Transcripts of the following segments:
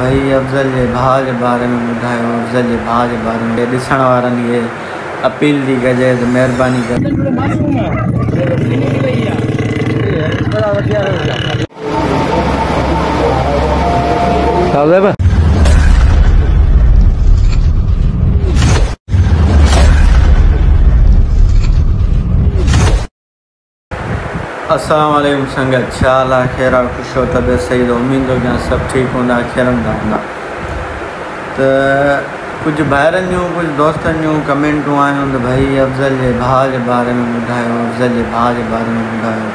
بھائی افضل جے بھا جے بارے میں بدھاؤ افضل جے بھا جے بارے میں ڈسن والن یہ اپیل تھی کرے السلام علیکم سنگت شاہ ہے خیرا پوچھو طبیعت صحیح ہو گیا سب ٹھیک ہوں کھیل ہوں تو کچھ باہر جو ہوں تو بھائی افضل کے با بارے میں بدھا افضل کے با بارے میں بدھاؤ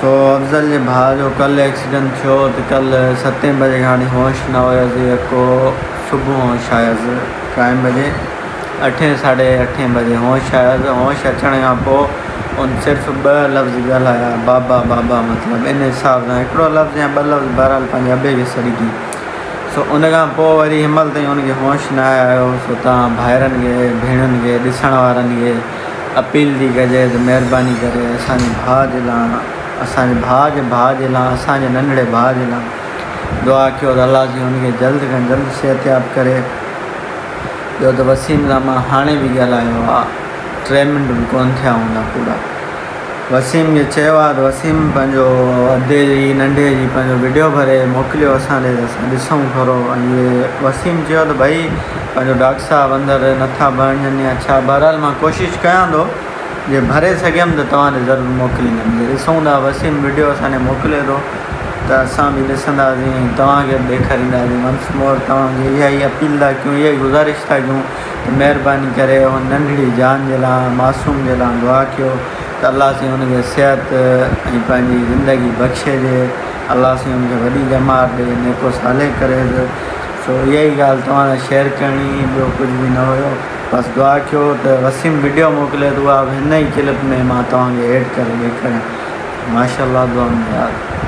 سو افضل کے جو کل ایكسیڈینٹ تھو تو کل ستیں بجے ہاں ہوش نہ ہوس ہوش آس چائے بجے۔ اٹھیں ساڑھے اٹھیں بجے ہوش آس ہوش اچھنے کا اور صرف ب لفظ گھلایا، بابا بابا مطلب ان حساب سے لفظ یا لفظ برہرال سڑکیں سو انہیں ان کے ہوش نہ آیا باہر بھی دس والوں کے اپیل تھی کرے مہربانی باجے با باجے ننڈڑے باجہ دعا کیا جلد سے جلد صحتیاب کرے۔ جو وسیم رام ہانے بھی گلایا ٽي ڪونه ٿيا هوندا پورا. وسيم کي چيو آهي ته وسيم پنهنجو اڌي جي ننڍي جي پنهنجو وڊيو ڀري موڪليو اسان ڏي ڏسون ٿورو. اهي وسيم چيو ته ڀئي پنهنجو ڊاڪٽر صاحب اندر نٿا ڀرجن يا ڇا بهرحال مان ڪوشش ڪيان ٿو جي ڀري سگهيم ته توهان ڏي ضرور موڪليندم. ڏسون ٿا وسيم وڊيو اسان کي موڪلي ٿو تو ابھی بھی دسندی تاغری منشمور تھی یہی اپیل تھا کریں یہ گزارش تھا کروں کہ مہربانی ننڈڑی جان کے ماسم کے لانا دعا کی اللہ سے صحت زندگی بخشے جائے اللہ سے ویمار دے نیک کرے سو یہی گال تک شیئر کرنی بہت کچھ بھی نہ ہو بس دعا کیا تو وسیم ویڈیو موکلے تو وہ ان ہی کلپ میں ایڈ کر کے دیکھیں ماشاء اللہ دعا میں یاد